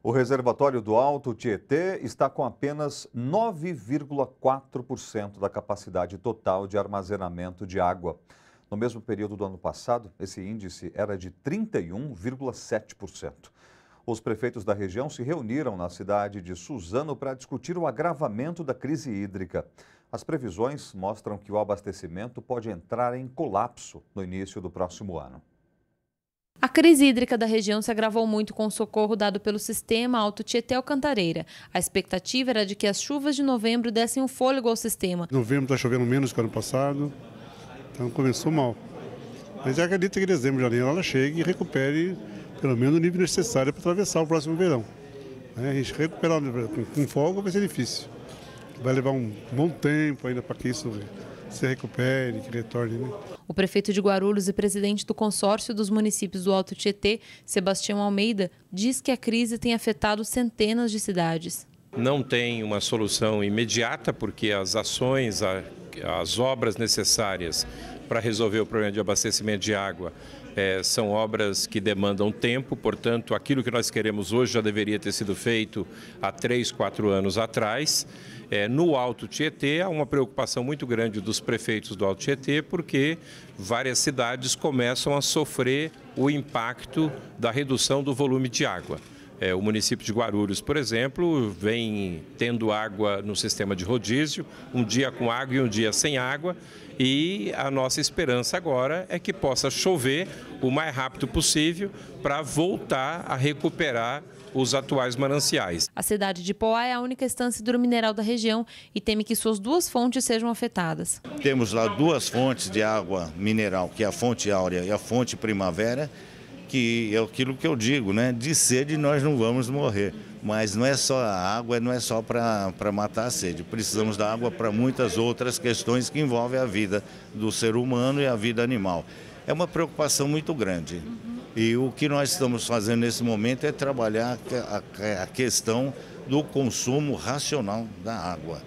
O reservatório do Alto Tietê está com apenas 9,4% da capacidade total de armazenamento de água. No mesmo período do ano passado, esse índice era de 31,7%. Os prefeitos da região se reuniram na cidade de Suzano para discutir o agravamento da crise hídrica. As previsões mostram que o abastecimento pode entrar em colapso no início do próximo ano. A crise hídrica da região se agravou muito com o socorro dado pelo sistema Alto Tietê Alcantareira. A expectativa era de que as chuvas de novembro dessem um fôlego ao sistema. Novembro está chovendo menos que ano passado, então começou mal. Mas acredito que dezembro, janeiro ela chegue e recupere pelo menos o nível necessário para atravessar o próximo verão. A gente recuperar com folga vai ser difícil. Vai levar um bom tempo ainda para que isso se recupere, que retorne. Né? O prefeito de Guarulhos e presidente do consórcio dos municípios do Alto Tietê, Sebastião Almeida, diz que a crise tem afetado centenas de cidades. Não tem uma solução imediata, porque as ações, as obras necessárias para resolver o problema de abastecimento de água é, são obras que demandam tempo, portanto, aquilo que nós queremos hoje já deveria ter sido feito há três, quatro anos atrás. É, no Alto Tietê há uma preocupação muito grande dos prefeitos do Alto Tietê, porque várias cidades começam a sofrer o impacto da redução do volume de água. É, o município de Guarulhos, por exemplo, vem tendo água no sistema de rodízio, um dia com água e um dia sem água, e a nossa esperança agora é que possa chover o mais rápido possível para voltar a recuperar os atuais mananciais. A cidade de Poá é a única estância hidromineral da região e teme que suas duas fontes sejam afetadas. Temos lá duas fontes de água mineral, que é a fonte áurea e a fonte primavera, que é aquilo que eu digo, né? De sede nós não vamos morrer. Mas não é só a água, não é só para matar a sede. Precisamos da água para muitas outras questões que envolvem a vida do ser humano e a vida animal. É uma preocupação muito grande. E o que nós estamos fazendo nesse momento é trabalhar a questão do consumo racional da água.